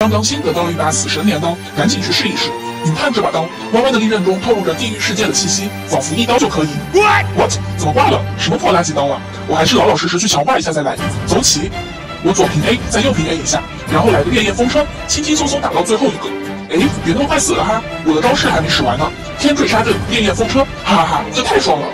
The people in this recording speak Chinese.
刚刚新得到了一把死神镰刀，赶紧去试一试。你看这把刀弯弯的利刃中透露着地狱世界的气息，仿佛一刀就可以。What？怎么挂了？什么破垃圾刀啊！我还是老老实实去强化一下再来。走起！我左平 A，再右平 A 一下，然后来个烈焰风车，轻轻松松打到最后一个。哎，别那么快死了哈！我的招式还没使完呢。天坠沙阵，烈焰风车，哈哈哈，这太爽了！